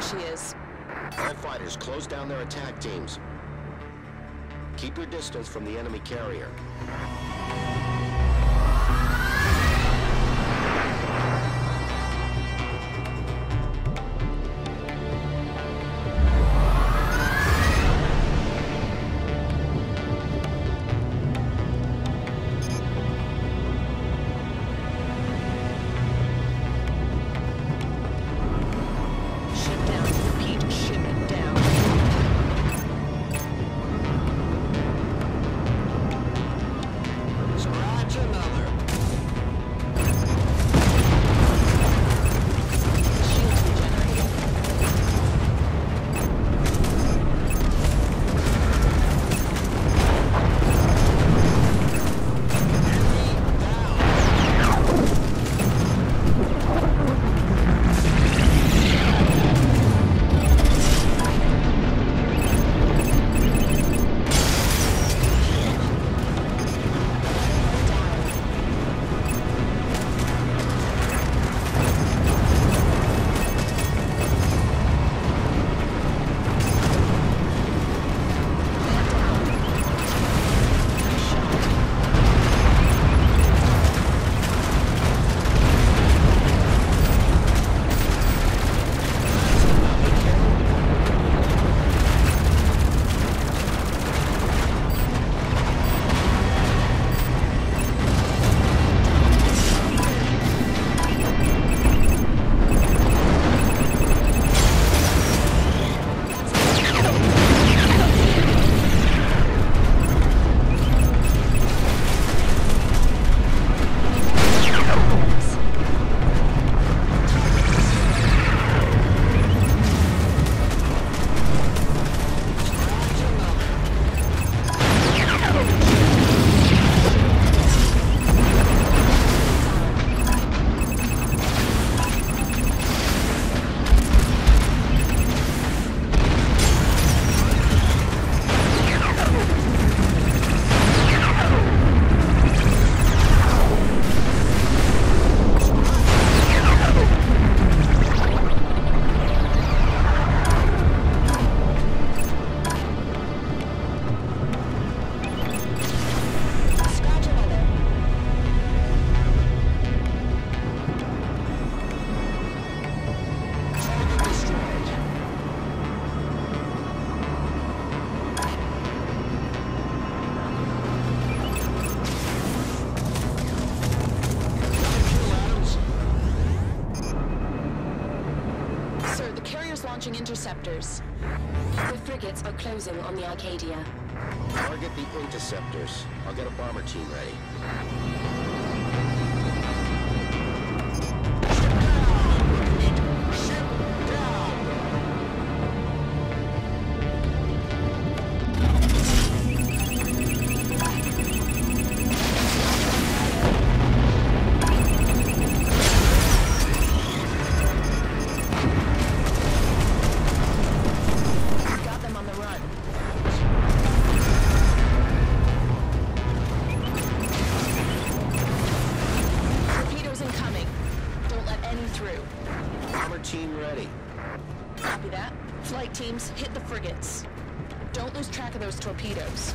There she is. All fighters, close down their attack teams. Keep your distance from the enemy carrier. Launching interceptors. The frigates are closing on the Arcadia. Target the interceptors. I'll get a bomber team ready. Team ready. Copy that. Flight teams, hit the frigates. Don't lose track of those torpedoes.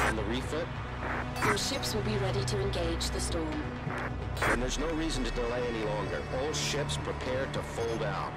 And the refit? Your ships will be ready to engage the storm. And there's no reason to delay any longer. All ships prepare to fold out.